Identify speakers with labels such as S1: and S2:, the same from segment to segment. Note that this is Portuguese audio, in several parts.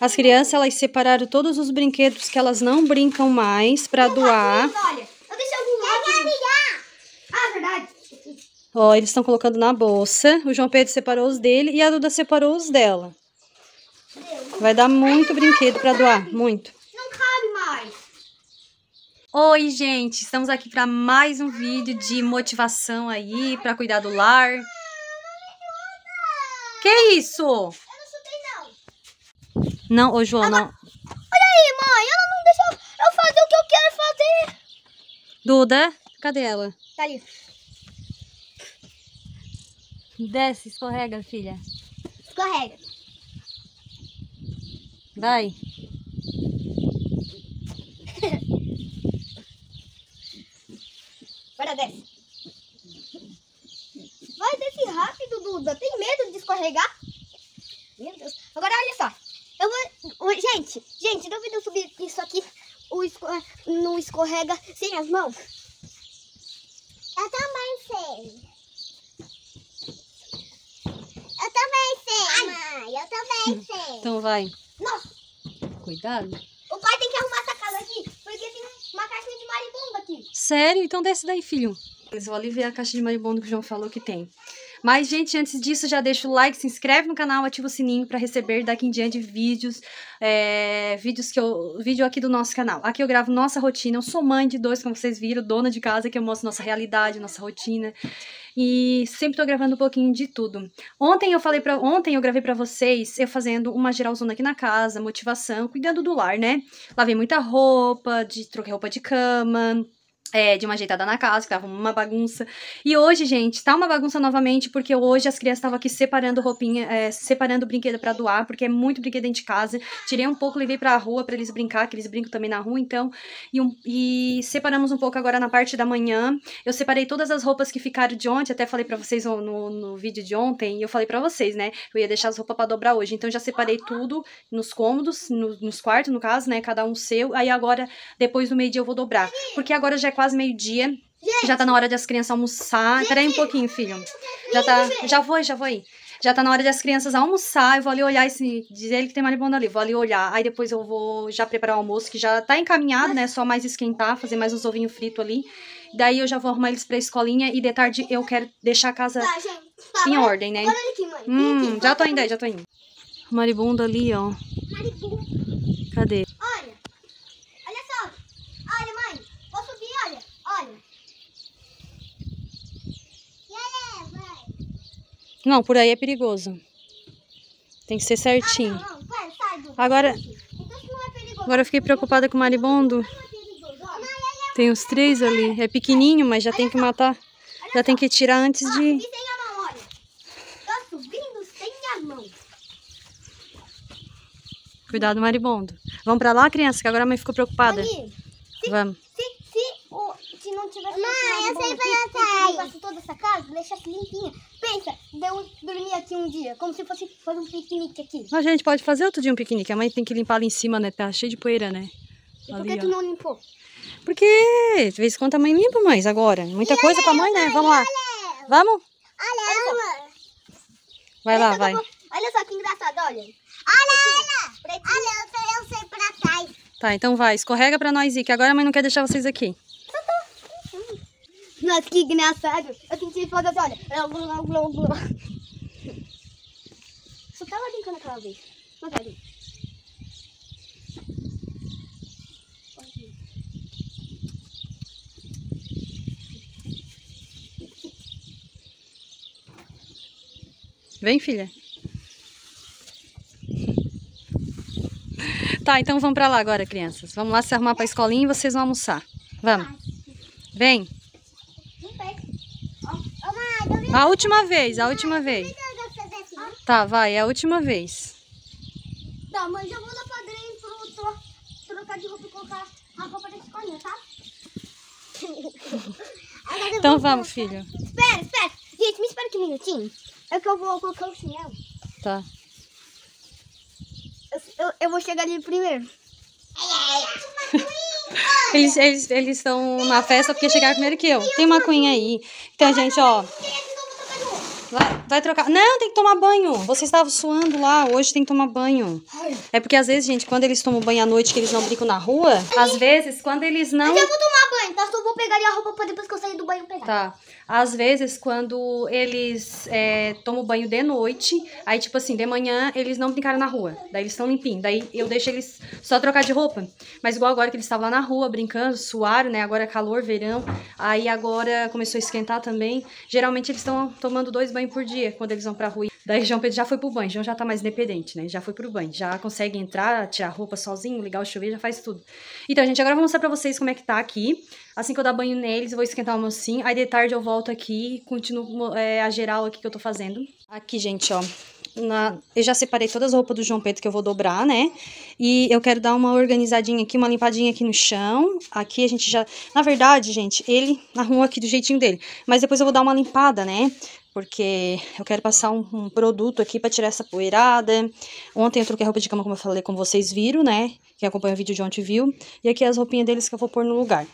S1: As crianças, elas separaram todos os brinquedos que elas não brincam mais pra doar.
S2: Olha, eu deixei algum lá. Ah, verdade.
S1: Ó, eles estão colocando na bolsa. O João Pedro separou os dele e a Duda separou os dela. Vai dar muito brinquedo pra doar, muito.
S2: Não cabe mais.
S1: Oi, gente, estamos aqui para mais um vídeo de motivação aí para cuidar do lar. Que isso?
S2: Não
S1: ô João, não.
S2: Olha aí, mãe. Ela não deixa eu fazer o que eu quero fazer.
S1: Duda, cadê ela?
S2: Tá ali.
S1: Desce, escorrega, filha.
S2: Escorrega.
S1: Vai.
S2: Agora desce. Vai, desce rápido, Duda. Tem medo de escorregar? Meu Deus. Agora, olha só. Eu vou... o- Gente, gente, duvido eu subir isso aqui. O esco... Não escorrega sem as mãos. Eu também sei. Eu também sei, mãe. Eu também sei.
S1: Então vai.
S2: Nossa,
S1: Cuidado.
S2: o pai tem que arrumar essa casa aqui, porque tem uma caixinha de marimbondo aqui.
S1: Sério? Então desce daí, filho. Eles vão ali ver a caixa de maribondo que o João falou que tem. Mas, gente, antes disso, já deixa o like, se inscreve no canal, ativa o sininho para receber daqui em diante vídeos, é, vídeos que eu, vídeo aqui do nosso canal. Aqui eu gravo nossa rotina. Eu sou mãe de dois, como vocês viram, dona de casa, que eu mostro nossa realidade, nossa rotina. E sempre tô gravando um pouquinho de tudo. Ontem eu falei para ontem eu gravei para vocês eu fazendo uma geralzona aqui na casa, motivação, cuidando do lar, né? Lavei muita roupa, de troquei roupa de cama, é, de uma ajeitada na casa, que tava uma bagunça. E hoje, gente, tá uma bagunça novamente, porque hoje as crianças estavam aqui separando roupinha, é, separando brinquedo pra doar, porque é muito brinquedo dentro de casa. Tirei um pouco, levei pra rua pra eles brincar, que eles brincam também na rua, então. E, um- e separamos um pouco agora na parte da manhã. Eu separei todas as roupas que ficaram de ontem, até falei pra vocês no, no, no vídeo de ontem, eu falei pra vocês, né? Eu ia deixar as roupas pra dobrar hoje, então já separei tudo nos cômodos, no- nos quartos, no caso, né? Cada um seu. Aí agora, depois do meio-dia, eu vou dobrar. Porque agora já é quase meio-dia. Já tá na hora das crianças almoçar. Pera aí um pouquinho, filho. Já tá. Já vou, já vou aí. Já tá na hora das crianças almoçar. Eu vou ali olhar esse. Diz ele que tem maribondo ali. Vou ali olhar. Aí depois eu vou já preparar o almoço, que já tá encaminhado, né? Só mais esquentar, fazer mais uns ovinhos fritos ali. Daí eu já vou arrumar eles pra escolinha. E de tarde eu quero deixar a casa
S2: Tá. Tá,
S1: em ordem, né?
S2: Aqui, mãe.
S1: Hum,
S2: aqui.
S1: já tô indo aí, já tô indo. Maribondo ali, ó.
S2: Maribondo.
S1: Cadê?
S2: Olha. Olha só. Olha, mãe. Vou subir, olha. Olha. E aí, mãe?
S1: Não, por aí é perigoso. Tem que ser certinho.
S2: Ah, não.
S1: Agora,
S2: Então é
S1: agora eu fiquei preocupada com o maribondo.
S2: É.
S1: Tem os três ali. É pequenininho, mas já tem que matar. Já tem que tirar antes de.
S2: mão.
S1: Cuidado, maribondo. Vamos pra lá, criança, que agora a mãe ficou preocupada.
S2: Aqui.
S1: Vamos.
S2: Se, se, o, se não tivesse...
S3: Mãe, eu sei
S2: fazer Se limpasse toda essa casa, deixasse limpinha. Pensa, de eu dormir aqui um dia, como se fosse fazer um piquenique aqui.
S1: A gente pode fazer outro dia um piquenique. A mãe tem que limpar ali em cima, né? Tá cheio de poeira, né?
S2: E por que tu não limpou?
S1: Porque de vez em quando a mãe limpa, mães, agora. Muita coisa pra mãe, né? Vamos lá. Vamos?
S2: Olha só.
S1: Vai
S2: Olha
S1: lá, vai.
S2: como- Olha só que engraçado, olha.
S3: Olha,
S2: Pretinho.
S3: olha, eu sei, eu sei pra trás.
S1: Tá, então vai. Escorrega pra nós ir, que agora a mãe não quer deixar vocês aqui.
S2: Nossa, que engraçado. Eu fazer assim, olha. Só tava brincando aquela vez. Mas gente.
S1: Vem, filha. Tá, então vamos pra lá agora, crianças. Vamos lá se arrumar pra escolinha e vocês vão almoçar. Vamos. Vem.
S2: Não pega.
S3: Ô, mãe, eu
S1: A última vez, a última vez. Tá, vai, é a última vez.
S2: Tá, mas eu vou dentro tro trocar de roupa e colocar a roupa da escolinha, tá?
S1: Então vamos, filho.
S2: Espera, espera. Gente, me espera aqui um minutinho. É que eu vou colocar o chinelo.
S1: Tá.
S2: Eu, eu, eu vou chegar ali primeiro.
S1: Eles eles eles estão na festa porque chegaram primeiro que eu. Tem uma cunha aí. Então, gente, ó. Vai, vai trocar. Não, tem que tomar banho. Vocês estavam suando lá, hoje tem que tomar banho. É porque às vezes, gente, quando eles tomam banho à noite, que eles não brincam na rua, às vezes, quando eles não.
S2: Mas eu vou tomar banho, tá? Só vou pegar a roupa pra depois que eu sair do banho pegar.
S1: Tá. Às vezes, quando eles é, tomam banho de noite, aí, tipo assim, de manhã eles não brincaram na rua. Daí eles estão limpinhos. Daí eu deixo eles só trocar de roupa. Mas igual agora que eles estavam lá na rua brincando, suaram, né? Agora é calor, verão. Aí agora começou a esquentar também. Geralmente eles estão tomando dois banhos por dia quando eles vão pra rua. João Pedro já foi pro banho, João já tá mais independente, né? Já foi pro banho, já consegue entrar, tirar roupa sozinho, ligar o chuveiro, já faz tudo. Então, gente, agora eu vou mostrar pra vocês como é que tá aqui. Assim que eu dar banho neles, eu vou esquentar o mocinho. Aí de tarde eu volto aqui e continuo é, a geral aqui que eu tô fazendo. Aqui, gente, ó. Na, eu já separei todas as roupas do João Pedro que eu vou dobrar, né? E eu quero dar uma organizadinha aqui, uma limpadinha aqui no chão. Aqui a gente já... Na verdade, gente, ele arrumou aqui do jeitinho dele. Mas depois eu vou dar uma limpada, né? Porque eu quero passar um, um produto aqui pra tirar essa poeirada. Ontem eu troquei a roupa de cama, como eu falei, como vocês viram, né? Quem acompanha o vídeo de ontem viu. E aqui as roupinhas deles que eu vou pôr no lugar.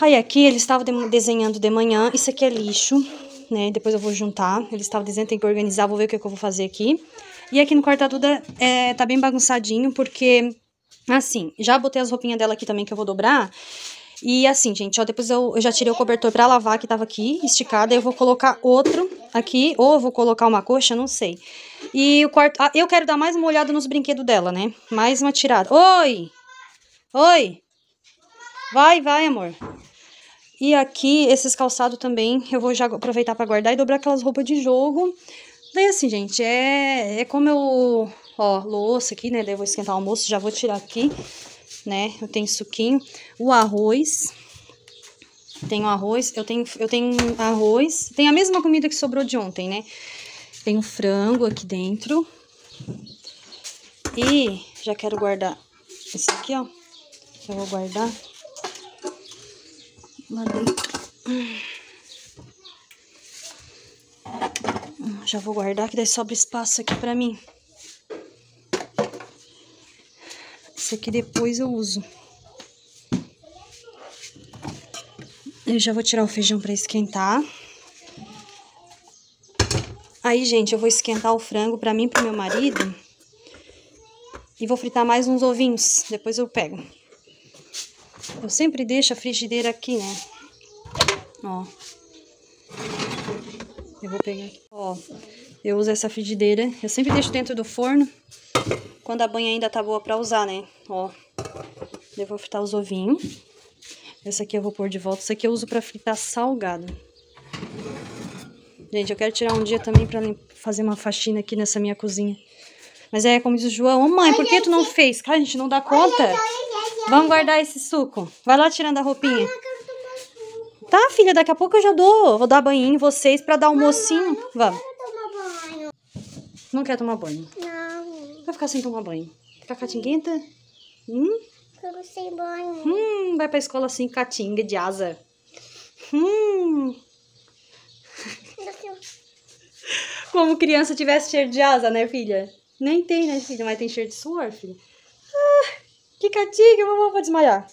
S1: Aí aqui eles estavam de desenhando de manhã. Isso aqui é lixo né? Depois eu vou juntar. Eles estavam que tem que organizar, vou ver o que, é que eu vou fazer aqui. E aqui no quarto da Duda é, tá bem bagunçadinho, porque, assim, já botei as roupinhas dela aqui também que eu vou dobrar. E assim, gente, ó, depois eu, eu já tirei o cobertor pra lavar, que tava aqui, esticado. Eu vou colocar outro aqui, ou vou colocar uma coxa, não sei. E o quarto... Ah, eu quero dar mais uma olhada nos brinquedos dela, né? Mais uma tirada. Oi! Oi! Vai, vai, amor. E aqui, esses calçados também, eu vou já aproveitar para guardar e dobrar aquelas roupas de jogo. Daí assim, gente, é, é como eu... Ó, louça aqui, né? Daí eu vou esquentar o almoço, já vou tirar aqui, né? Eu tenho suquinho. O arroz. Tenho arroz, eu tenho, eu tenho arroz. Tem a mesma comida que sobrou de ontem, né? Tenho frango aqui dentro. E já quero guardar esse aqui, ó. Eu vou guardar lá dentro. Já vou guardar, que daí sobra espaço aqui pra mim. Esse aqui depois eu uso. Eu já vou tirar o feijão pra esquentar. Aí, gente, eu vou esquentar o frango pra mim e pro meu marido. E vou fritar mais uns ovinhos. Depois eu pego. Eu sempre deixo a frigideira aqui, né? Ó. Eu vou pegar aqui. Ó, eu uso essa frigideira. Eu sempre deixo dentro do forno. Quando a banha ainda tá boa pra usar, né? Ó. Eu vou fritar os ovinhos. Essa aqui eu vou pôr de volta. Essa aqui eu uso pra fritar salgado. Gente, eu quero tirar um dia também pra fazer uma faxina aqui nessa minha cozinha. Mas é como diz o João, ô mãe, por que tu não fez? Cara, a gente não dá conta. Vamos guardar esse suco. Vai lá tirando a roupinha. Tá, filha, daqui a pouco eu já dou. Vou dar banho em vocês pra dar um mocinho. Vamos. Não quer tomar banho? Vai ficar sem tomar banho. Ficar catinguenta? Hum?
S3: quero sem banho.
S1: Hum, vai pra escola assim, catinga de asa. Hum, como criança tivesse cheiro de asa, né, filha? Nem tem, né, filha? Mas tem cheiro de suor, filha. Ah, que catinga, vovô, vou desmaiar.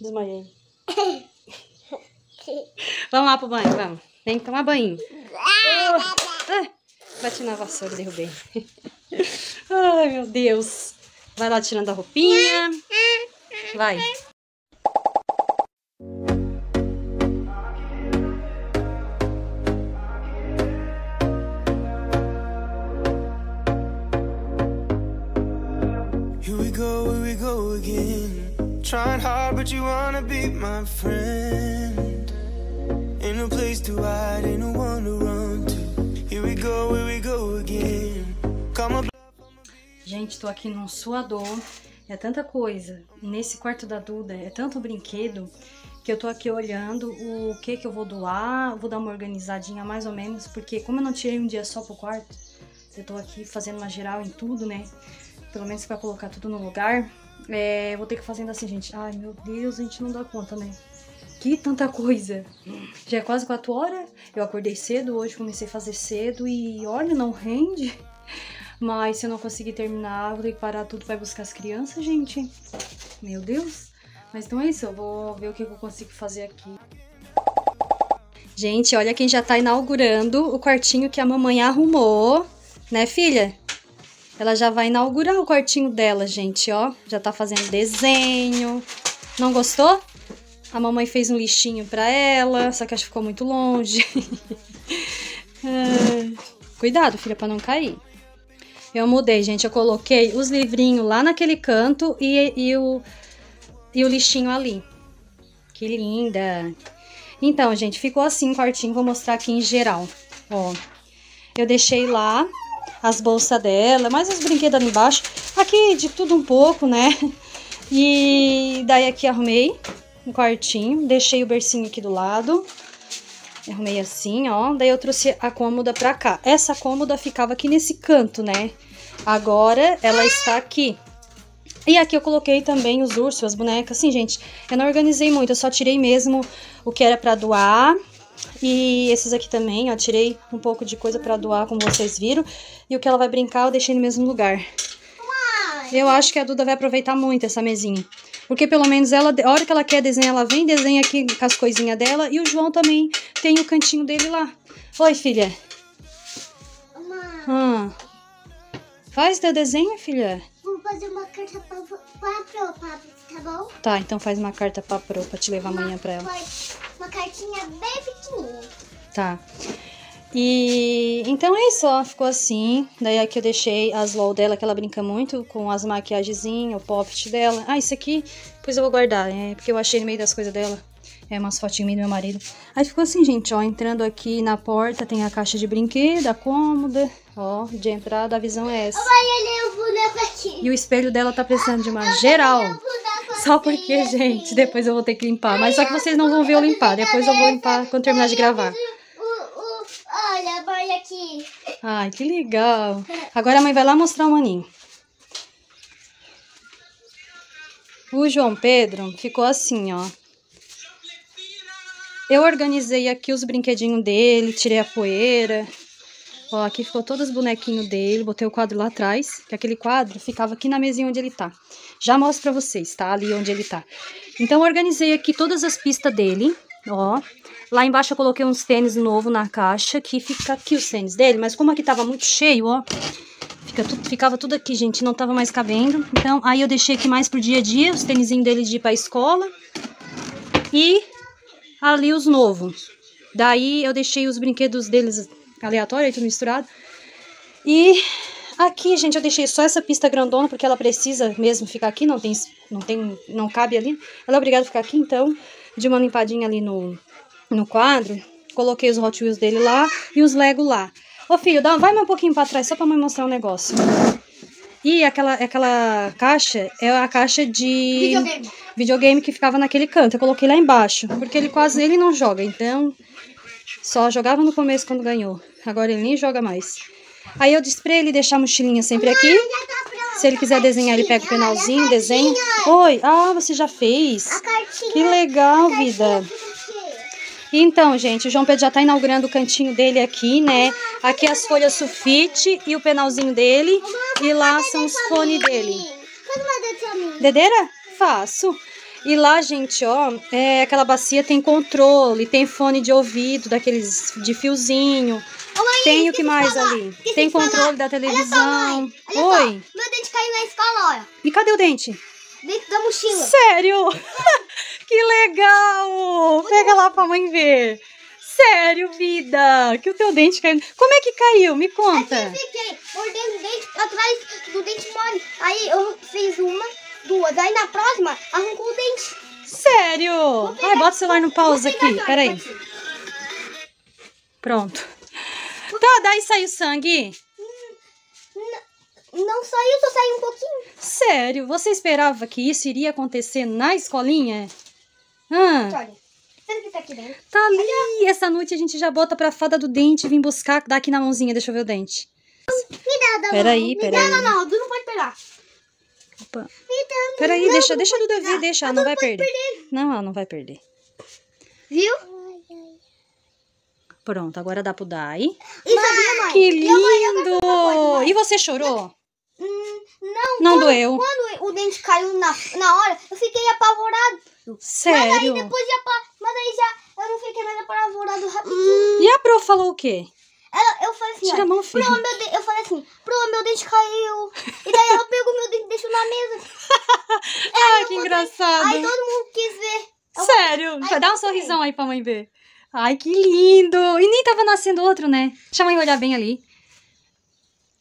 S1: Desmaiei. Vamos lá pro banho, vamos. Vem tomar banho. Ah, bati na vassoura, derrubei. Ai, meu Deus. Vai lá tirando a roupinha. Vai.
S4: Go, here we go again. Trying hard, but you wanna be my friend. Ain't no place to hide, ain't no one to run to. Here we go, here we go again.
S1: Gente, tô aqui num suador. É tanta coisa. Nesse quarto da Duda é tanto brinquedo que eu tô aqui olhando o que que eu vou doar. Vou dar uma organizadinha mais ou menos, porque como eu não tirei um dia só pro quarto, eu tô aqui fazendo uma geral em tudo, né? Pelo menos pra colocar tudo no lugar. É, vou ter que fazendo assim, gente. Ai, meu Deus, a gente não dá conta, né? Que tanta coisa. Já é quase 4 horas. Eu acordei cedo hoje, comecei a fazer cedo e olha, não rende. Mas se eu não conseguir terminar, vou ter que parar tudo, vai buscar as crianças, gente. Meu Deus. Mas então é isso, eu vou ver o que eu consigo fazer aqui. Gente, olha quem já tá inaugurando o quartinho que a mamãe arrumou, né, filha? Ela já vai inaugurar o quartinho dela, gente, ó. Já tá fazendo desenho. Não gostou? A mamãe fez um lixinho pra ela, só que acho que ficou muito longe. Cuidado, filha, pra não cair. Eu mudei, gente. Eu coloquei os livrinhos lá naquele canto e, e, o, e o lixinho ali. Que linda! Então, gente, ficou assim o quartinho. Vou mostrar aqui em geral. Ó, eu deixei lá as bolsas dela, mais os brinquedos ali embaixo. Aqui de tudo um pouco, né? E daí aqui arrumei um quartinho. Deixei o bercinho aqui do lado. Arrumei assim, ó. Daí eu trouxe a cômoda pra cá. Essa cômoda ficava aqui nesse canto, né? Agora ela está aqui. E aqui eu coloquei também os ursos, as bonecas. Assim, gente, eu não organizei muito. Eu só tirei mesmo o que era pra doar. E esses aqui também, ó. Tirei um pouco de coisa pra doar, como vocês viram. E o que ela vai brincar, eu deixei no mesmo lugar. Eu acho que a Duda vai aproveitar muito essa mesinha. Porque pelo menos ela, a hora que ela quer desenhar, ela vem, desenha aqui com as coisinhas dela. E o João também tem o cantinho dele lá. Oi, filha. Ah. Faz teu desenho, filha.
S3: vou fazer uma carta pra, pra pro, tá bom?
S1: Tá, então faz uma carta pra Pro pra te levar amanhã pra ela.
S3: Uma cartinha bem pequenininha.
S1: Tá. E então é isso, ó. Ficou assim. Daí aqui eu deixei as LOL dela, que ela brinca muito, com as maquiagenzinhas, o pop dela. Ah, isso aqui, depois eu vou guardar, é porque eu achei no meio das coisas dela. É umas fotinhas do meu marido. Aí ficou assim, gente, ó. Entrando aqui na porta tem a caixa de brinquedo, a cômoda. Ó, de entrada a visão é essa.
S3: Olha.
S1: E o espelho dela tá precisando de uma geral. Só porque, gente, depois eu vou ter que limpar. Mas só que vocês não vão ver eu limpar. Depois eu vou limpar quando terminar de gravar.
S3: O, o, olha, olha aqui.
S1: Ai, que legal. Agora a mãe vai lá mostrar o maninho. O João Pedro ficou assim, ó. Eu organizei aqui os brinquedinhos dele, tirei a poeira. Ó, aqui ficou todos os bonequinhos dele, botei o quadro lá atrás, que aquele quadro ficava aqui na mesinha onde ele tá. Já mostro pra vocês, tá? Ali onde ele tá. Então, eu organizei aqui todas as pistas dele, ó. Lá embaixo eu coloquei uns tênis novo na caixa, que fica aqui os tênis dele, mas como aqui tava muito cheio, ó, fica tudo, ficava tudo aqui, gente, não tava mais cabendo. Então, aí eu deixei aqui mais pro dia a dia, os tênisinhos dele de ir pra escola. E ali os novos. Daí eu deixei os brinquedos deles aleatórios, tudo misturado. E aqui, gente, eu deixei só essa pista grandona, porque ela precisa mesmo ficar aqui, não tem, não tem, não cabe ali. Ela é obrigada a ficar aqui, então, de uma limpadinha ali no, no quadro. Coloquei os Hot Wheels dele lá e os Lego lá. Ô filho, dá, vai mais um pouquinho pra trás, só pra mãe mostrar um negócio. E aquela, aquela caixa é a caixa de
S2: Videogame.
S1: videogame que ficava naquele canto. Eu coloquei lá embaixo, porque ele quase ele não joga, então só jogava no começo quando ganhou. Agora ele nem joga mais. Aí eu disse pra ele deixar a mochilinha sempre aqui. Se ele quiser desenhar, ele pega o penalzinho, desenha. Oi, ah, você já fez? Que legal, vida. Então, gente, o João Pedro já tá inaugurando o cantinho dele aqui, né? Aqui as folhas sulfite e o penalzinho dele. E lá são os fones dele. Dedeira? Faço. E lá, gente, ó, é, aquela bacia tem controle, tem fone de ouvido, daqueles de fiozinho.
S2: Ô, mãe,
S1: Tem o que mais
S2: falar,
S1: ali? Tem
S2: de falar.
S1: controle da
S2: Olha só,
S1: televisão.
S2: olha
S1: Oi.
S2: só. Meu dente caiu na escola, olha.
S1: E cadê o dente?
S2: Dentro da mochila.
S1: Sério? que legal! Pega lá pra mãe ver. Sério, vida, que o teu dente caiu. Como é que caiu? Me conta.
S2: Eu fiquei mordendo o dente atrás do dente mole. Aí eu fiz uma, duas. Aí na próxima, arrancou o dente.
S1: Sério? Ai, bota o celular no pausa aqui. Peraí. Pronto. Tá, daí saiu sangue.
S2: Não saiu, só saiu um pouquinho.
S1: Sério, você esperava que isso iria acontecer na escolinha? Ah,
S2: Olha, será que tá aqui dentro?
S1: tá ali. Essa noite a gente já bota pra fada do dente vir buscar. Dá aqui na mãozinha, deixa eu ver o dente.
S3: Me dá, dá.
S1: Peraí, peraí.
S2: Não, não, tu não pode pegar.
S1: Opa.
S3: Me dá.
S1: Peraí, deixa, deixa a Duda ver,
S2: pegar.
S1: deixa. Ela não vai perder. Não, ela não vai perder.
S2: Viu?
S1: Pronto, agora dá pro Dai.
S2: E sabia, mãe?
S1: Que lindo!
S2: coisa, mãe.
S1: E você chorou?
S2: Hum, não,
S1: Não
S2: quando,
S1: doeu?
S2: Quando o dente caiu na, na hora, eu fiquei apavorado. Mas aí
S1: Sério?
S2: depois já. Mas aí já. Eu não fiquei mais apavorado rapidinho.
S1: E a Pro falou o quê?
S2: Ela, eu falei assim,
S1: Tira a mão, filho.
S2: Pro, meu de- eu falei assim, Pro, meu dente caiu. E daí ela pegou meu dente e deixou na mesa.
S1: Ai, que engraçado.
S2: Aí todo mundo quis ver. Eu-
S1: Sério?
S2: Ai,
S1: Dá um sorrisão aí pra mãe ver. Ai, que lindo! E nem tava nascendo outro, né? Deixa a mãe olhar bem ali.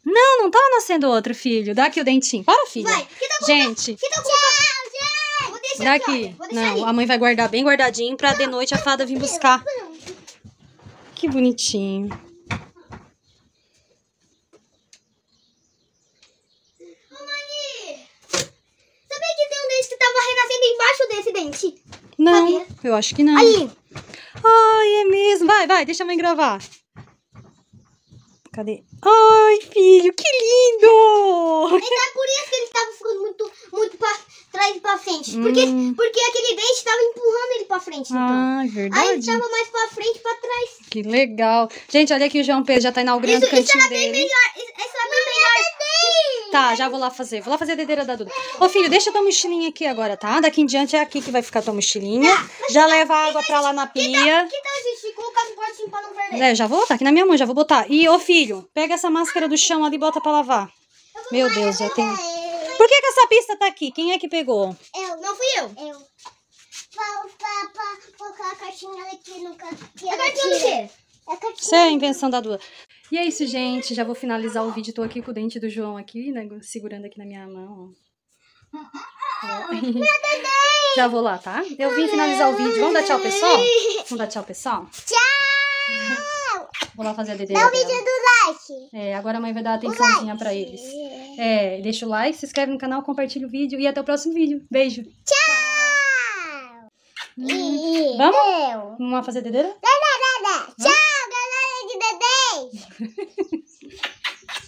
S1: Não, não tava nascendo outro, filho. Dá aqui o dentinho. Para, filha.
S2: Vai, que tá
S1: Gente,
S2: que tá Tchau, Vou deixar
S1: dá
S2: aqui,
S1: aqui. Não,
S2: aí.
S1: a mãe vai guardar bem guardadinho pra de noite a fada vir buscar. Que bonitinho.
S2: Ô, mãe! Sabia que tem um dente que tava renascendo embaixo desse dente?
S1: Não,
S2: Sabia?
S1: eu acho que não.
S2: Ali.
S1: Ai, é mesmo. Vai, vai, deixa a mãe gravar. Cadê? Ai, filho, que lindo!
S2: Então é por isso que ele tava ficando muito, muito pra trás e pra frente. Porque,
S1: Hum.
S2: porque aquele dente tava empurrando ele pra frente, então.
S1: Ai,
S2: Aí ele
S1: verdade.
S2: tava mais pra frente e pra trás.
S1: Que legal. Gente, olha aqui o João Pedro já tá inaugurando
S2: Isso,
S1: o
S2: isso
S1: cantinho
S2: era bem
S1: dele.
S2: melhor. Isso, isso era bem melhor.
S1: Tá, já vou lá fazer. Vou lá fazer a dedeira da Duda. Ô, filho, deixa tua mochilinha aqui agora, tá? Daqui em diante é aqui que vai ficar tua mochilinha. Já leva a água pra lá na pia.
S2: Que tal a gente colocar no potinho pra não perder?
S1: É, já vou botar aqui na minha mão, já vou botar. E, ô, filho, pega essa máscara do chão ali e bota pra lavar. Meu Deus, já tem... Por que que essa pista tá aqui? Quem é que pegou?
S2: Eu. Não fui eu.
S3: Eu. Pra, pra, pra colocar a cartinha aqui no.
S2: A cartinha do quê?
S1: Isso é a invenção da Duda. E é isso, gente. Já vou finalizar o vídeo. Tô aqui com o dente do João aqui, né? Segurando aqui na minha mão. ó. Ó. Já vou lá, tá? Eu vim finalizar o vídeo. Vamos dar tchau, pessoal? Vamos dar tchau, pessoal?
S3: Tchau!
S1: Vou lá fazer a dedeira
S3: Dá o vídeo do like.
S1: É, agora a mãe vai dar atençãozinha pra eles. É, deixa o like, se inscreve no canal, compartilha o vídeo e até o próximo vídeo. Beijo.
S3: Tchau! E
S1: Vamos?
S3: eu.
S1: Vamos lá fazer a dedeira?
S3: Tchau, galera de.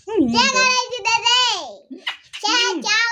S1: Hum.
S3: Tchau, galera de Dedém. Tchau, tchau.